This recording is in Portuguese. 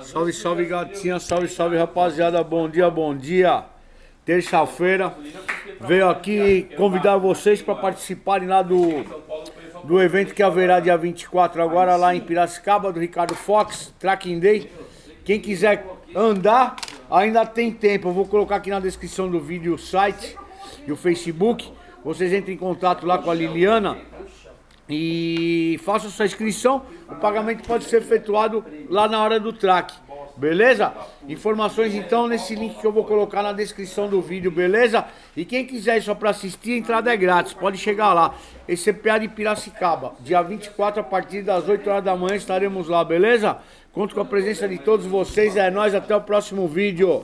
Salve, salve gatinha, salve, salve rapaziada, bom dia, bom dia. Terça-feira, veio aqui convidar vocês para participarem lá do, do evento que haverá dia 24 agora lá em Piracicaba, do Ricardo Fox, Tracking Day. Quem quiser andar, ainda tem tempo. Eu vou colocar aqui na descrição do vídeo o site e o Facebook. Vocês entrem em contato lá com a Liliana e façam sua inscrição. O pagamento pode ser efetuado lá na hora do track. Beleza? Informações então nesse link que eu vou colocar na descrição do vídeo, beleza? E quem quiser só para assistir, a entrada é grátis, pode chegar lá. Esse é PA de Piracicaba, dia 24 a partir das 8 horas da manhã estaremos lá, beleza? Conto com a presença de todos vocês, é nóis, até o próximo vídeo.